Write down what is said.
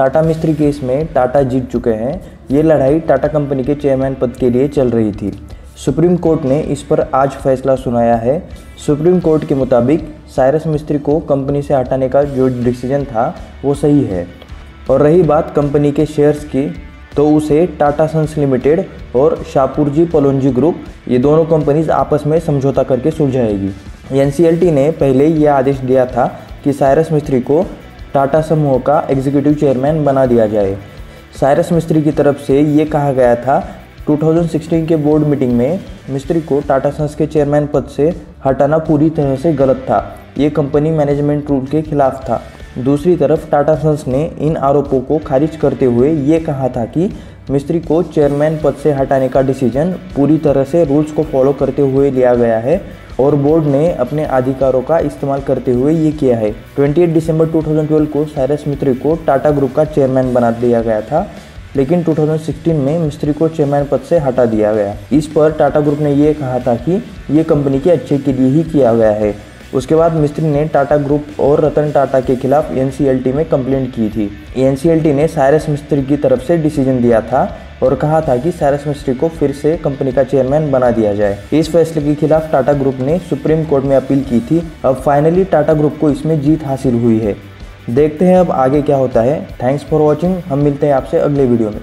टाटा मिस्त्री केस में टाटा जीत चुके हैं। ये लड़ाई टाटा कंपनी के चेयरमैन पद के लिए चल रही थी। सुप्रीम कोर्ट ने इस पर आज फैसला सुनाया है। सुप्रीम कोर्ट के मुताबिक साइरस मिस्त्री को कंपनी से हटाने का जो डिसीज़न था, वो सही है। और रही बात कंपनी के शेयर्स की तो उसे टाटा सन्स लिमिटेड और शाहपुरजी पलोंजी ग्रुप, ये दोनों कंपनीज़ आपस में समझौता करके सुलझाएगी। एन ने पहले ही यह आदेश दिया था कि साइरस मिस्त्री को टाटा समूह का एग्जीक्यूटिव चेयरमैन बना दिया जाए। साइरस मिस्त्री की तरफ़ से ये कहा गया था 2016 के बोर्ड मीटिंग में मिस्त्री को टाटा सन्स के चेयरमैन पद से हटाना पूरी तरह से गलत था। ये कंपनी मैनेजमेंट रूल के खिलाफ था। दूसरी तरफ़ टाटा सन्स ने इन आरोपों को खारिज करते हुए ये कहा था कि मिस्त्री को चेयरमैन पद से हटाने का डिसीज़न पूरी तरह से रूल्स को फॉलो करते हुए लिया गया है और बोर्ड ने अपने अधिकारों का इस्तेमाल करते हुए ये किया है। 28 दिसंबर 2012 को साइरस मिस्त्री को टाटा ग्रुप का चेयरमैन बना दिया गया था, लेकिन 2016 में मिस्त्री को चेयरमैन पद से हटा दिया गया। इस पर टाटा ग्रुप ने यह कहा था कि ये कंपनी के अच्छे के लिए ही किया गया है। उसके बाद मिस्त्री ने टाटा ग्रुप और रतन टाटा के खिलाफ एनसीएलटी में कंप्लेंट की थी। एनसीएलटी ने साइरस मिस्त्री की तरफ़ से डिसीज़न दिया था और कहा था कि साइरस मिस्त्री को फिर से कंपनी का चेयरमैन बना दिया जाए। इस फैसले के खिलाफ टाटा ग्रुप ने सुप्रीम कोर्ट में अपील की थी। अब फाइनली टाटा ग्रुप को इसमें जीत हासिल हुई है। देखते हैं अब आगे क्या होता है। थैंक्स फॉर वॉचिंग हम मिलते हैं आपसे अगले वीडियो में।